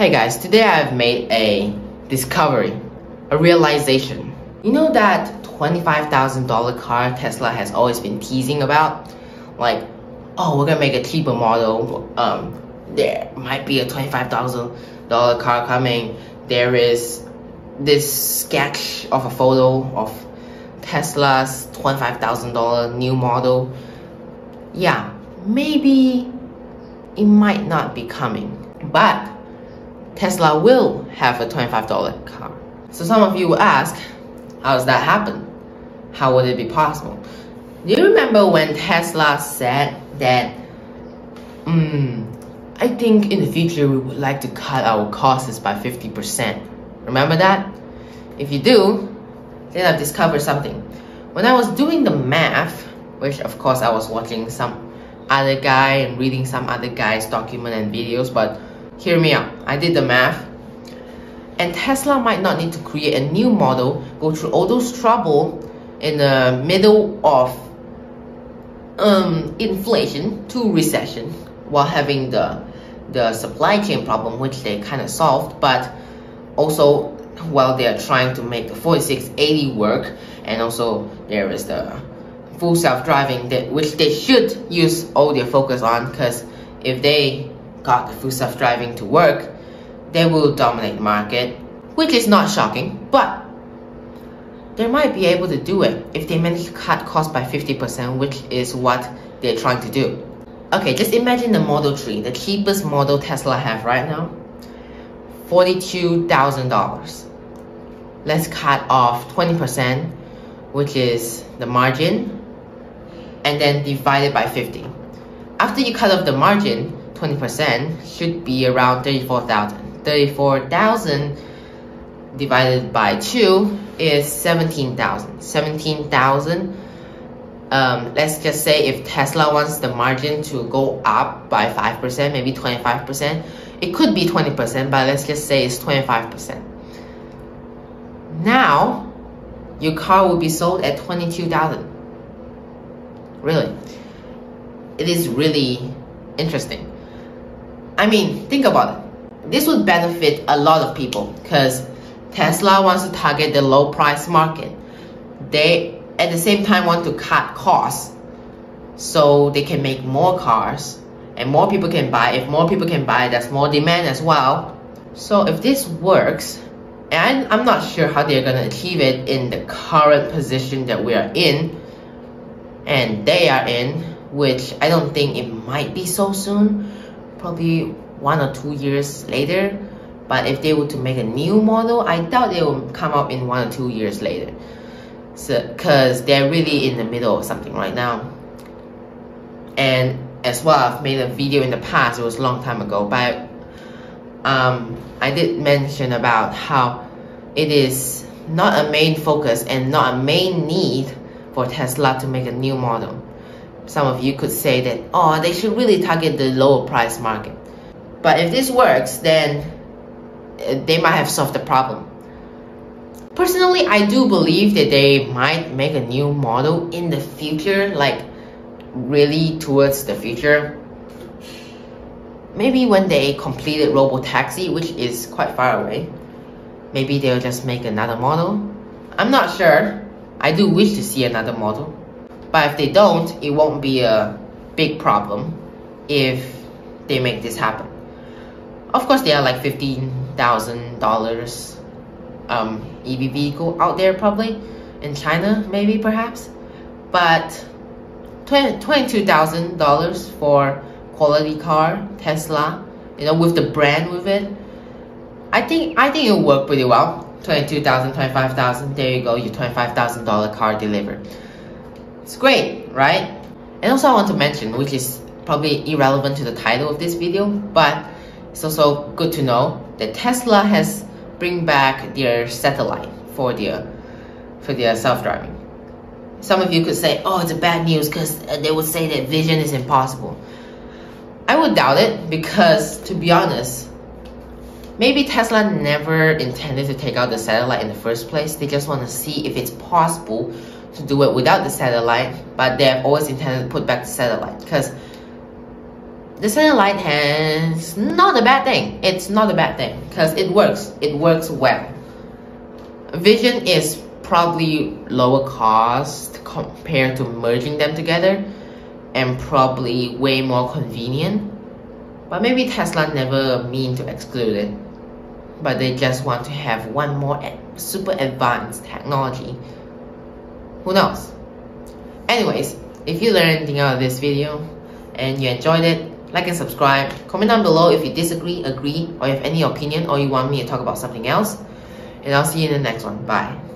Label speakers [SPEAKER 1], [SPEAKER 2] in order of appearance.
[SPEAKER 1] Hey guys, today I've made a discovery, a realization. You know that $25,000 car Tesla has always been teasing about? Like, oh, we're gonna make a cheaper model. Um, there might be a $25,000 car coming. There is this sketch of a photo of Tesla's $25,000 new model. Yeah, maybe it might not be coming, but Tesla will have a $25 car. So some of you will ask, how does that happen? How would it be possible? Do you remember when Tesla said that, hmm, I think in the future we would like to cut our costs by 50%. Remember that? If you do, then I've discovered something. When I was doing the math, which of course I was watching some other guy and reading some other guy's document and videos, but hear me out. I did the math. And Tesla might not need to create a new model, go through all those trouble in the middle of um, inflation to recession while having the the supply chain problem, which they kind of solved, but also while they're trying to make the 4680 work, and also there is the full self-driving that which they should use all their focus on because if they got the full self-driving to work, they will dominate the market, which is not shocking, but they might be able to do it if they manage to cut costs by 50%, which is what they're trying to do. Okay, just imagine the Model 3, the cheapest model Tesla have right now, $42,000. Let's cut off 20%, which is the margin, and then divide it by 50. After you cut off the margin, 20% should be around 34,000. 34,000 divided by 2 is 17,000. 17,000, um, let's just say if Tesla wants the margin to go up by 5%, maybe 25%, it could be 20%, but let's just say it's 25%. Now, your car will be sold at 22,000. Really. It is really interesting. I mean, think about it. This would benefit a lot of people because Tesla wants to target the low price market. They at the same time want to cut costs so they can make more cars and more people can buy. If more people can buy, that's more demand as well. So if this works, and I'm not sure how they're gonna achieve it in the current position that we are in, and they are in, which I don't think it might be so soon, probably one or two years later. But if they were to make a new model, I doubt they will come up in one or two years later. So, cause they're really in the middle of something right now. And as well, I've made a video in the past, it was a long time ago, but um, I did mention about how it is not a main focus and not a main need for Tesla to make a new model. Some of you could say that, oh, they should really target the lower price market. But if this works, then uh, they might have solved the problem. Personally, I do believe that they might make a new model in the future, like really towards the future. Maybe when they completed Robotaxi, which is quite far away, maybe they'll just make another model. I'm not sure. I do wish to see another model. But if they don't, it won't be a big problem if they make this happen. Of course, there are like $15,000 um, EV vehicle out there probably, in China maybe perhaps. But $22,000 for quality car, Tesla, you know, with the brand with it, I think I think it'll work pretty well. 22,000, 25,000, there you go, your $25,000 car delivered. It's great, right? And also I want to mention, which is probably irrelevant to the title of this video, but it's also good to know that Tesla has bring back their satellite for their for their self-driving. Some of you could say, oh, it's a bad news because uh, they would say that vision is impossible. I would doubt it because, to be honest, maybe Tesla never intended to take out the satellite in the first place. They just want to see if it's possible to do it without the satellite, but they have always intended to put back the satellite because the satellite has not a bad thing. It's not a bad thing because it works. It works well. Vision is probably lower cost compared to merging them together and probably way more convenient. But maybe Tesla never mean to exclude it. But they just want to have one more super advanced technology. Who knows? Anyways, if you learned anything out of this video and you enjoyed it, like and subscribe. Comment down below if you disagree, agree, or you have any opinion or you want me to talk about something else. And I'll see you in the next one. Bye.